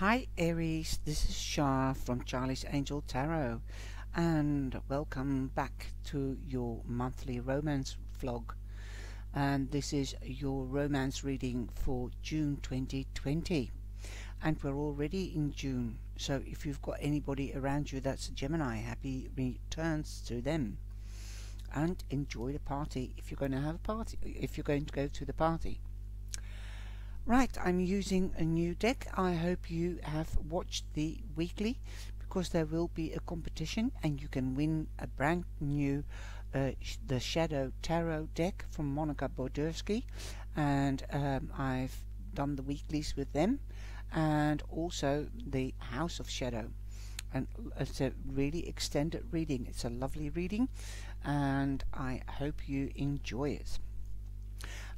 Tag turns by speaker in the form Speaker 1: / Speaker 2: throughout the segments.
Speaker 1: Hi Aries, this is Shah from Charlie's Angel Tarot. And welcome back to your monthly romance vlog. And this is your romance reading for June 2020 and we're already in June. So if you've got anybody around you that's a Gemini happy returns to them. And enjoy the party if you're going to have a party if you're going to go to the party Right, I'm using a new deck. I hope you have watched the weekly because there will be a competition and you can win a brand new uh, the Shadow Tarot deck from Monica Bordersky and um, I've done the weeklies with them and also the House of Shadow and it's a really extended reading. It's a lovely reading and I hope you enjoy it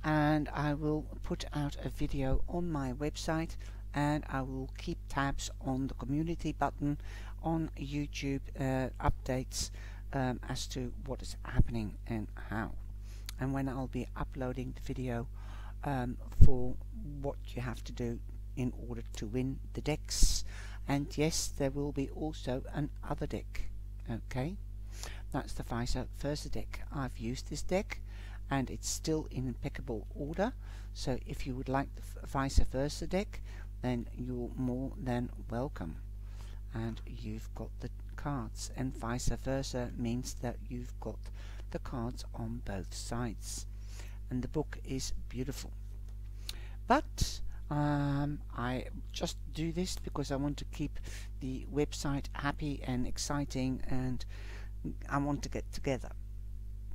Speaker 1: and I will put out a video on my website and I will keep tabs on the community button on YouTube uh, updates um, as to what is happening and how. And when I'll be uploading the video um, for what you have to do in order to win the decks. And yes there will be also an other deck okay? That's the Vice Versa deck. I've used this deck and it's still in impeccable order. So if you would like the vice versa deck then you're more than welcome. And you've got the cards. And vice versa means that you've got the cards on both sides. And the book is beautiful. But um, I just do this because I want to keep the website happy and exciting and I want to get together.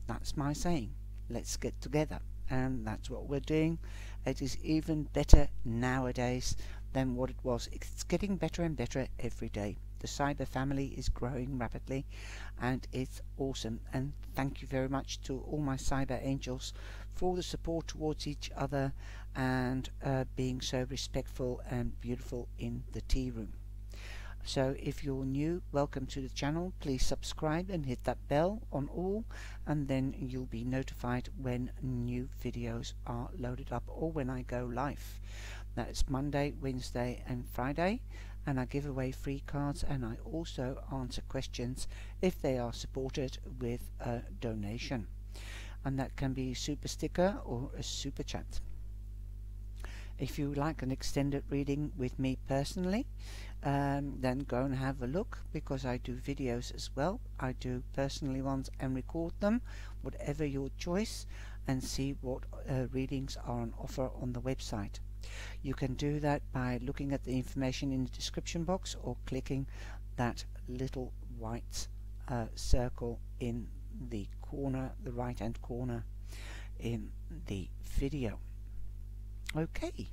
Speaker 1: That's my saying let's get together. And that's what we're doing. It is even better nowadays than what it was. It's getting better and better every day. The cyber family is growing rapidly and it's awesome. And thank you very much to all my cyber angels for all the support towards each other and uh, being so respectful and beautiful in the tea room so if you're new, welcome to the channel. Please subscribe and hit that bell on all and then you'll be notified when new videos are loaded up or when I go live. That's Monday, Wednesday and Friday and I give away free cards and I also answer questions if they are supported with a donation. And that can be super sticker or a super chat. If you like an extended reading with me personally, um, then go and have a look because I do videos as well. I do personally ones and record them, whatever your choice, and see what uh, readings are on offer on the website. You can do that by looking at the information in the description box or clicking that little white uh, circle in the corner, the right hand corner in the video. Okay.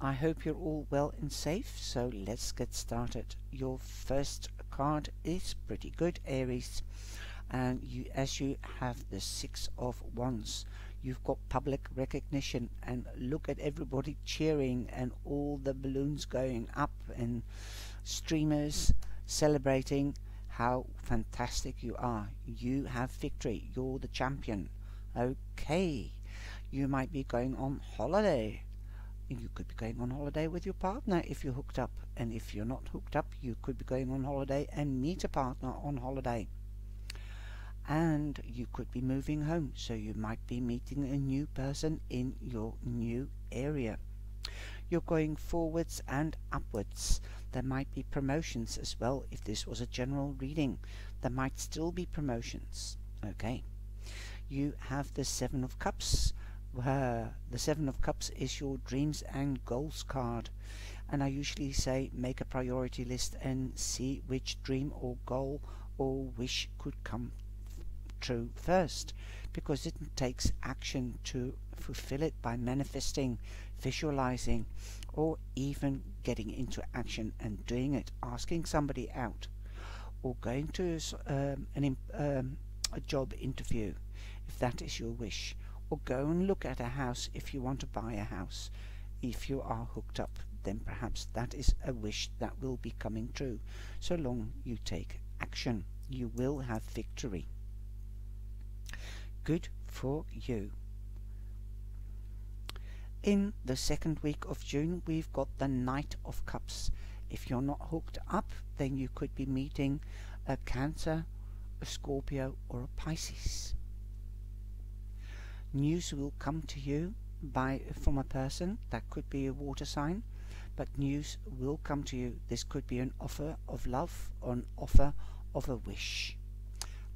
Speaker 1: I hope you're all well and safe, so let's get started. Your first card is pretty good, Aries. And you, as you have the Six of Wands, you've got public recognition and look at everybody cheering and all the balloons going up and streamers celebrating how fantastic you are. You have victory. You're the champion. Okay. You might be going on holiday. You could be going on holiday with your partner if you're hooked up and if you're not hooked up you could be going on holiday and meet a partner on holiday. And you could be moving home so you might be meeting a new person in your new area. You're going forwards and upwards. There might be promotions as well if this was a general reading. There might still be promotions okay? You have the seven of cups the Seven of Cups is your dreams and goals card. And I usually say make a priority list and see which dream or goal or wish could come true first because it takes action to fulfill it by manifesting, visualizing, or even getting into action and doing it, asking somebody out, or going to um, an, um, a job interview if that is your wish or go and look at a house if you want to buy a house. If you are hooked up, then perhaps that is a wish that will be coming true. So long you take action, you will have victory. Good for you. In the second week of June, we've got the Knight of Cups. If you're not hooked up, then you could be meeting a Cancer, a Scorpio, or a Pisces. News will come to you by from a person that could be a water sign, but news will come to you. This could be an offer of love or an offer of a wish.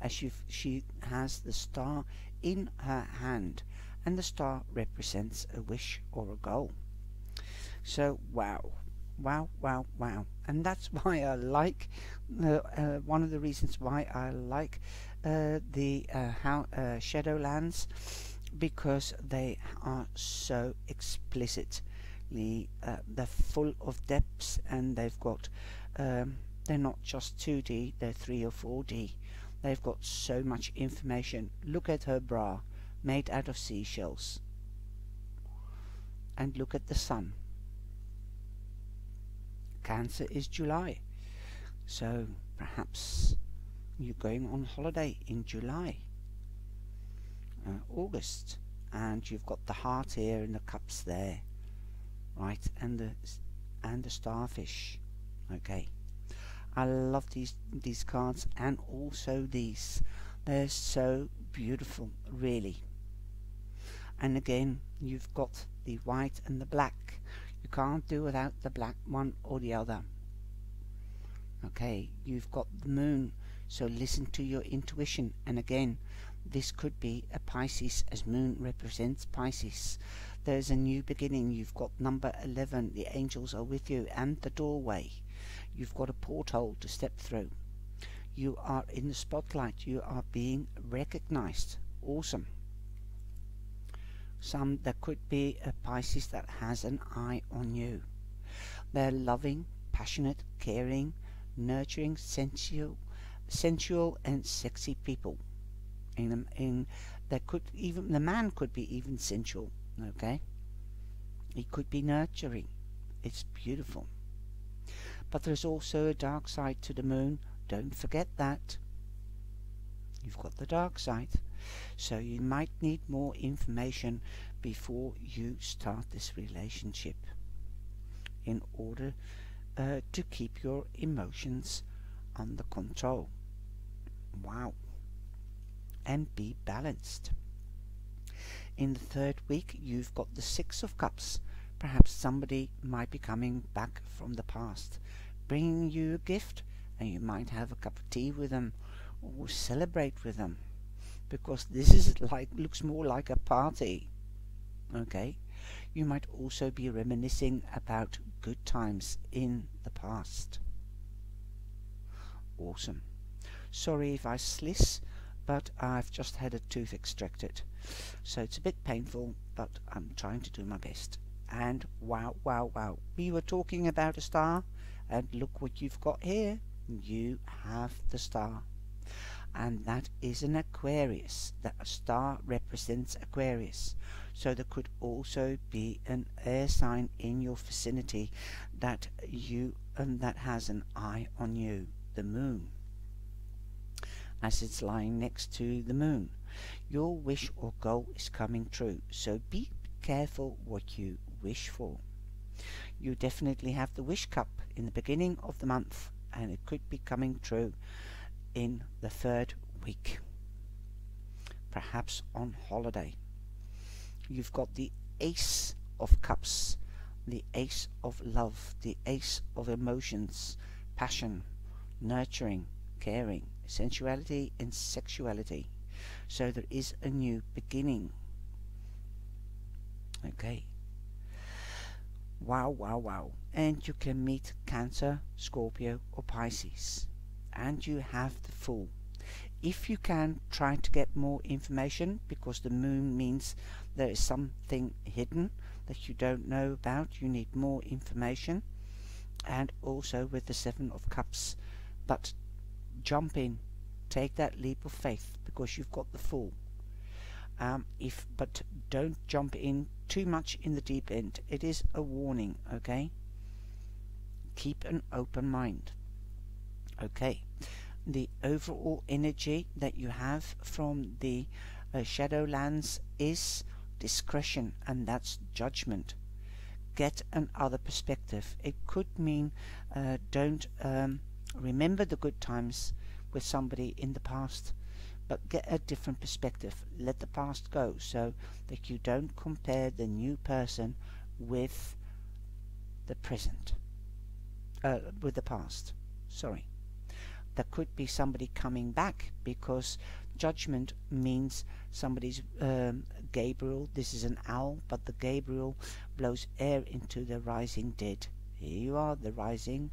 Speaker 1: As she has the star in her hand, and the star represents a wish or a goal. So, wow, wow, wow, wow. And that's why I like, uh, uh, one of the reasons why I like uh, the uh, how, uh, Shadowlands, because they are so explicitly, uh, they're full of depths and they've got, um, they're not just 2D, they're 3 or 4D. They've got so much information. Look at her bra, made out of seashells. And look at the sun. Cancer is July. So perhaps you're going on holiday in July. Uh, August. And you've got the heart here and the cups there. Right, and the and the starfish. Okay. I love these these cards and also these. They're so beautiful, really. And again, you've got the white and the black. You can't do without the black one or the other. Okay, you've got the moon, so listen to your intuition. And again, this could be a Pisces, as moon represents Pisces. There's a new beginning. You've got number 11, the angels are with you, and the doorway. You've got a porthole to step through. You are in the spotlight. You are being recognized. Awesome. Some there could be a Pisces that has an eye on you. They're loving, passionate, caring, nurturing, sensual, sensual and sexy people. In in that could even the man could be even sensual. Okay, he could be nurturing. It's beautiful. But there's also a dark side to the moon. Don't forget that. You've got the dark side. So you might need more information before you start this relationship in order uh, to keep your emotions under control. Wow. And be balanced. In the third week, you've got the Six of Cups. Perhaps somebody might be coming back from the past bringing you a gift and you might have a cup of tea with them or celebrate with them because this is like looks more like a party okay you might also be reminiscing about good times in the past awesome sorry if I sliss but I've just had a tooth extracted. So it's a bit painful but I'm trying to do my best. And wow wow wow. We were talking about a star and look what you've got here. You have the star. And that is an Aquarius that a star represents Aquarius. So there could also be an air sign in your vicinity that you and um, that has an eye on you the moon as it's lying next to the moon. Your wish or goal is coming true so be careful what you wish for. You definitely have the wish cup in the beginning of the month and it could be coming true in the third week perhaps on holiday. You've got the ace of cups the ace of love the ace of emotions passion nurturing caring sensuality and sexuality so there is a new beginning okay wow wow wow and you can meet Cancer, Scorpio or Pisces. And you have the Fool. If you can, try to get more information because the moon means there is something hidden that you don't know about. You need more information. And also with the Seven of Cups. But jump in. Take that leap of faith because you've got the Fool. Um, if but don't jump in too much in the deep end. It is a warning, okay? keep an open mind. Okay, the overall energy that you have from the uh, Shadowlands is discretion, and that's judgment. Get another perspective. It could mean uh, don't um, remember the good times with somebody in the past, but get a different perspective. Let the past go so that you don't compare the new person with the present, uh, with the past. Sorry. There could be somebody coming back because judgment means somebody's um, Gabriel. This is an owl, but the Gabriel blows air into the rising dead. Here you are, the rising,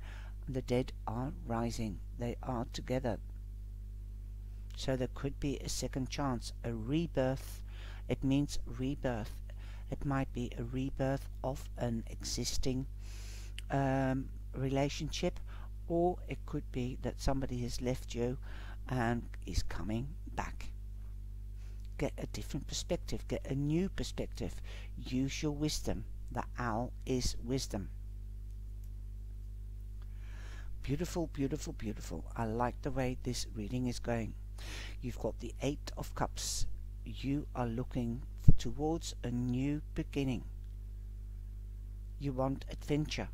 Speaker 1: the dead are rising. They are together. So there could be a second chance, a rebirth. It means rebirth. It might be a rebirth of an existing um, relationship, or it could be that somebody has left you and is coming back. Get a different perspective, get a new perspective. Use your wisdom. The owl is wisdom. Beautiful, beautiful, beautiful. I like the way this reading is going. You've got the Eight of Cups. You are looking towards a new beginning. You want adventure.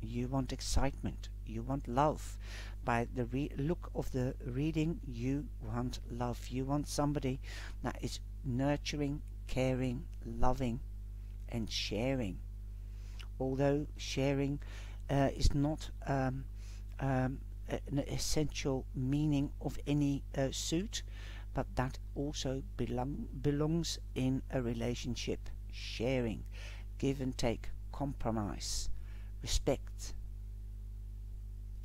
Speaker 1: You want excitement. You want love. By the look of the reading, you want love. You want somebody that is nurturing, caring, loving, and sharing. Although sharing uh, is not um, um, an essential meaning of any uh, suit, but that also belong, belongs in a relationship. Sharing, give and take, compromise, respect,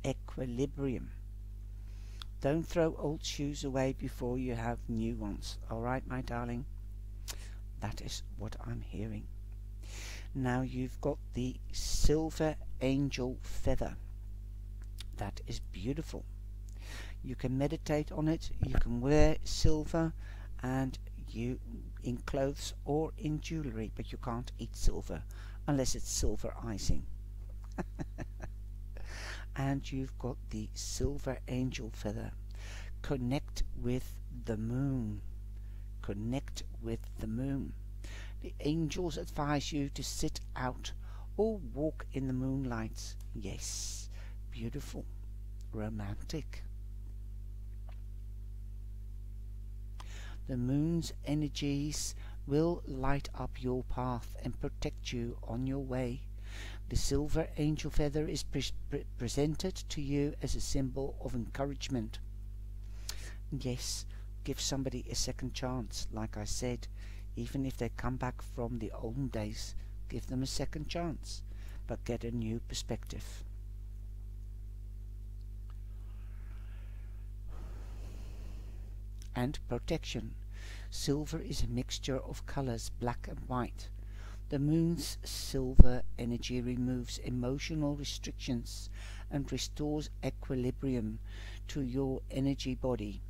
Speaker 1: equilibrium. Don't throw old shoes away before you have new ones. Alright, my darling? That is what I'm hearing. Now you've got the silver angel feather that is beautiful. You can meditate on it, you can wear silver and you in clothes or in jewelry, but you can't eat silver unless it's silver icing. and you've got the silver angel feather. Connect with the moon. Connect with the moon. The angels advise you to sit out or walk in the moonlight. Yes beautiful, romantic. The moon's energies will light up your path and protect you on your way. The silver angel feather is pre pre presented to you as a symbol of encouragement. Yes, give somebody a second chance, like I said, even if they come back from the olden days, give them a second chance, but get a new perspective. And protection. Silver is a mixture of colors, black and white. The moon's silver energy removes emotional restrictions and restores equilibrium to your energy body.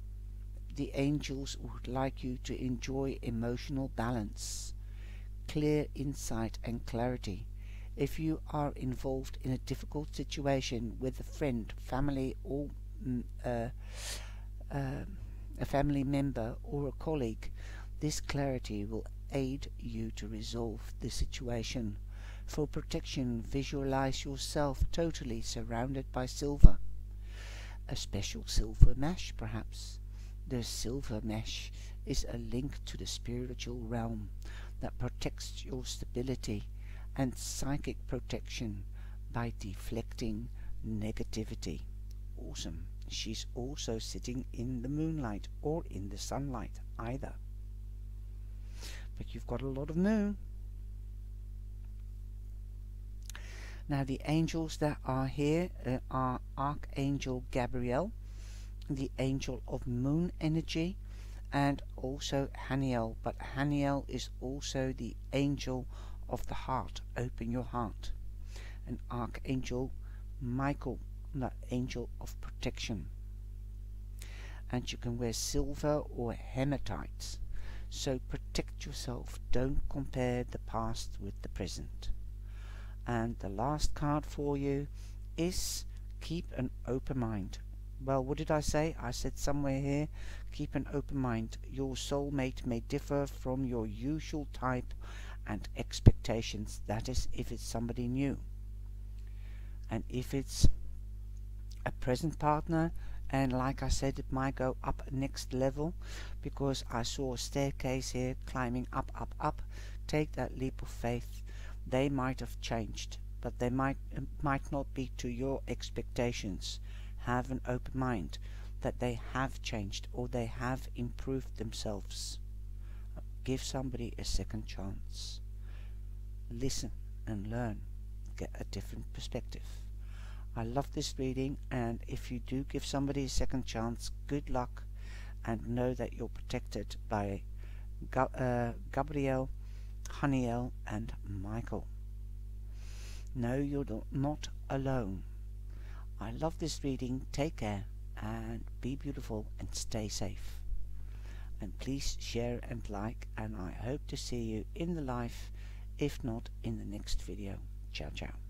Speaker 1: The angels would like you to enjoy emotional balance, clear insight and clarity. If you are involved in a difficult situation with a friend, family or mm, uh, family member or a colleague, this clarity will aid you to resolve the situation. For protection, visualize yourself totally surrounded by silver. A special silver mesh, perhaps. The silver mesh is a link to the spiritual realm that protects your stability and psychic protection by deflecting negativity. Awesome she's also sitting in the moonlight or in the sunlight either. But you've got a lot of moon. Now the angels that are here uh, are Archangel Gabriel, the angel of moon energy, and also Haniel. But Haniel is also the angel of the heart. Open your heart. And Archangel Michael the angel of protection. And you can wear silver or hematites. So protect yourself. Don't compare the past with the present. And the last card for you is keep an open mind. well, what did I say? I said somewhere here, keep an open mind. Your soulmate may differ from your usual type and expectations. That is, if it's somebody new. And if it's a present partner, and like I said, it might go up next level because I saw a staircase here climbing up, up, up. Take that leap of faith. They might have changed, but they might uh, might not be to your expectations have an open mind that they have changed or they have improved themselves. Give somebody a second chance. Listen and learn. Get a different perspective. I love this reading and if you do give somebody a second chance, good luck and know that you're protected by uh, Gabrielle, Haniel and Michael. No, you're not alone. I love this reading. Take care and be beautiful and stay safe. And please share and like and I hope to see you in the life if not in the next video. Ciao ciao.